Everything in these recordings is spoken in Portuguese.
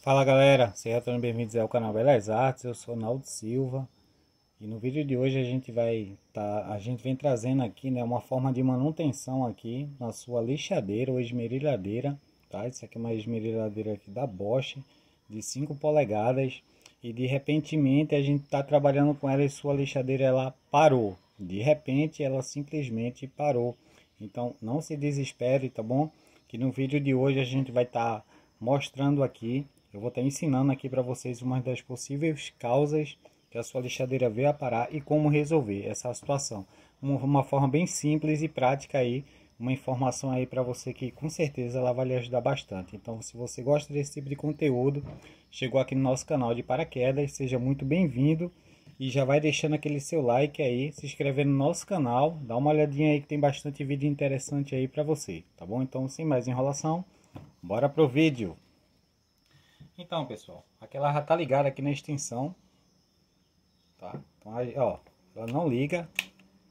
Fala galera, sejam bem-vindos ao canal Belas Artes, eu sou Naldo Silva. E no vídeo de hoje a gente vai tá, a gente vem trazendo aqui né, uma forma de manutenção aqui na sua lixadeira ou esmerilhadeira, tá? Isso aqui é uma esmerilhadeira aqui da Bosch de 5 polegadas. E de repentemente a gente está trabalhando com ela e sua lixadeira ela parou, de repente ela simplesmente parou, então não se desespere, tá bom? Que no vídeo de hoje a gente vai estar tá mostrando aqui, eu vou estar ensinando aqui para vocês uma das possíveis causas que a sua lixadeira veio a parar e como resolver essa situação. Uma forma bem simples e prática aí, uma informação aí para você que com certeza ela vai lhe ajudar bastante. Então, se você gosta desse tipo de conteúdo, chegou aqui no nosso canal de paraquedas, seja muito bem-vindo e já vai deixando aquele seu like aí, se inscrevendo no nosso canal, dá uma olhadinha aí que tem bastante vídeo interessante aí para você, tá bom? Então, sem mais enrolação, bora pro vídeo. Então, pessoal, aquela já tá ligada aqui na extensão, tá? Então, ó, ela não liga.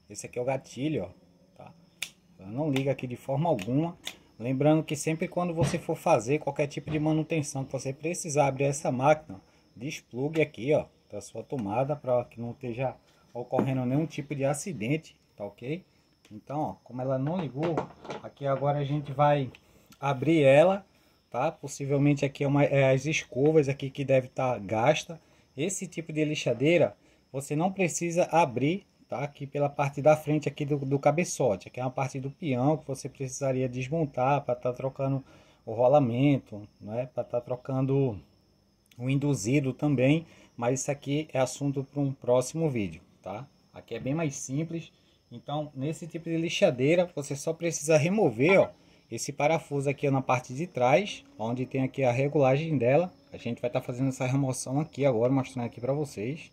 Esse aqui é o gatilho, ó, tá? Ela não liga aqui de forma alguma. Lembrando que sempre quando você for fazer qualquer tipo de manutenção, que você precisar abrir essa máquina, desplugue aqui, ó, da sua tomada para que não esteja ocorrendo nenhum tipo de acidente, tá ok? Então, ó, como ela não ligou, aqui agora a gente vai abrir ela, tá? Possivelmente aqui é, uma, é as escovas aqui que deve estar tá gasta. Esse tipo de lixadeira, você não precisa abrir, tá? Aqui pela parte da frente aqui do, do cabeçote, aqui é uma parte do peão que você precisaria desmontar para estar tá trocando o rolamento, né? Para estar tá trocando o induzido também, mas isso aqui é assunto para um próximo vídeo, tá? Aqui é bem mais simples. Então, nesse tipo de lixadeira, você só precisa remover, ó, esse parafuso aqui na parte de trás, onde tem aqui a regulagem dela. A gente vai estar tá fazendo essa remoção aqui agora, mostrando aqui para vocês.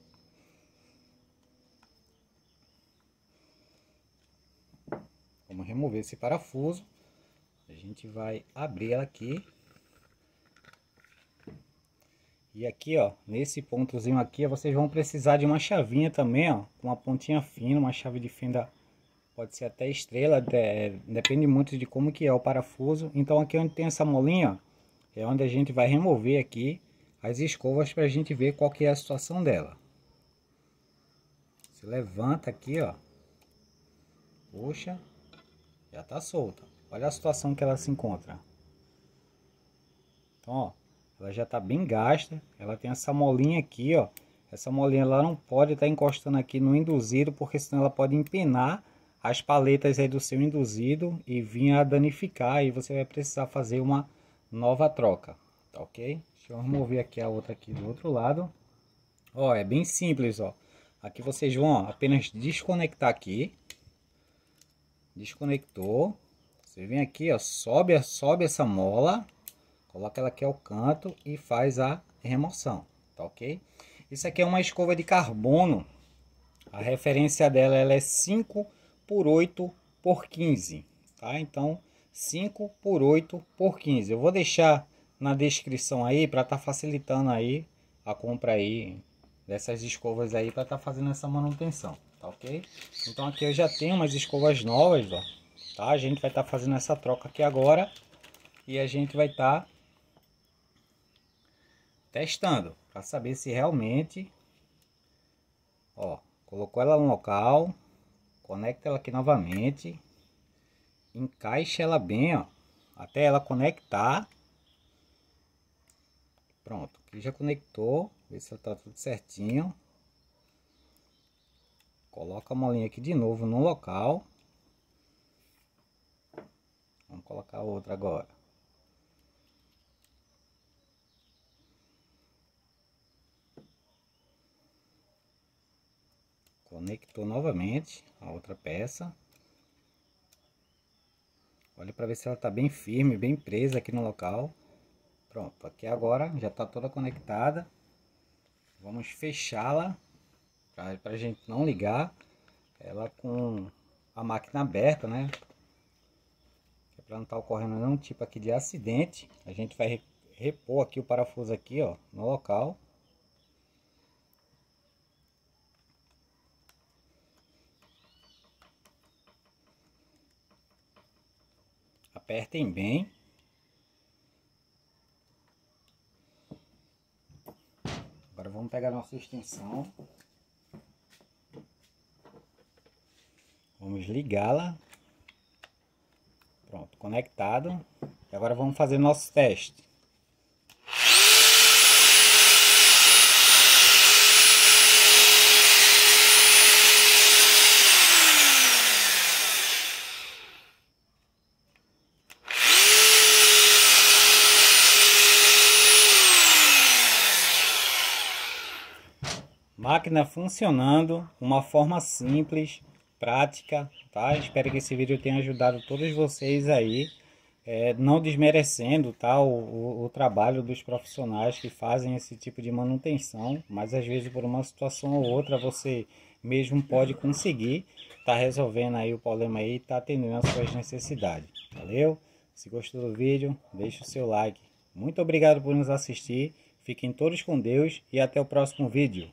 Vamos remover esse parafuso. A gente vai abrir ela aqui. E aqui, ó, nesse pontozinho aqui, vocês vão precisar de uma chavinha também, ó, com uma pontinha fina, uma chave de fenda, pode ser até estrela, de, depende muito de como que é o parafuso. Então aqui onde tem essa molinha, ó, é onde a gente vai remover aqui as escovas para a gente ver qual que é a situação dela. Você levanta aqui, ó, puxa, já está solta. Olha a situação que ela se encontra. Então, ó, ela já está bem gasta. Ela tem essa molinha aqui, ó. Essa molinha ela não pode estar tá encostando aqui no induzido, porque senão ela pode empenar as paletas seu induzido e vir a danificar. E você vai precisar fazer uma nova troca, tá ok? Deixa eu remover aqui a outra aqui do outro lado. Ó, é bem simples, ó. Aqui vocês vão ó, apenas desconectar aqui desconectou. Você vem aqui, ó, sobe, sobe essa mola, coloca ela aqui ao canto e faz a remoção, tá ok? Isso aqui é uma escova de carbono. A referência dela ela é 5 por 8 por 15, tá? Então, 5 por 8 por 15. Eu vou deixar na descrição aí para estar tá facilitando aí a compra aí dessas escovas aí para estar tá fazendo essa manutenção tá ok? Então aqui eu já tenho umas escovas novas, ó, tá? A gente vai estar tá fazendo essa troca aqui agora e a gente vai estar tá testando para saber se realmente, ó, colocou ela no local, conecta ela aqui novamente, encaixa ela bem, ó, até ela conectar. Pronto, aqui já conectou, vê se tá tudo certinho. Coloca a molinha aqui de novo no local. Vamos colocar outra agora. Conectou novamente a outra peça. Olha para ver se ela está bem firme, bem presa aqui no local. Pronto, aqui agora já está toda conectada. Vamos fechá-la para a gente não ligar ela com a máquina aberta, né? É para não estar tá ocorrendo nenhum tipo aqui de acidente. A gente vai repor aqui o parafuso aqui, ó, no local. Apertem bem. Agora vamos pegar nossa extensão. Vamos ligá-la. Pronto, conectado. E agora vamos fazer nosso teste. Máquina funcionando, uma forma simples, prática, tá? Espero que esse vídeo tenha ajudado todos vocês aí, é, não desmerecendo, tá? O, o, o, trabalho dos profissionais que fazem esse tipo de manutenção, mas às vezes por uma situação ou outra você mesmo pode conseguir tá resolvendo aí o problema aí, tá atendendo às suas necessidades, valeu? Se gostou do vídeo, deixe o seu like. Muito obrigado por nos assistir, fiquem todos com Deus e até o próximo vídeo.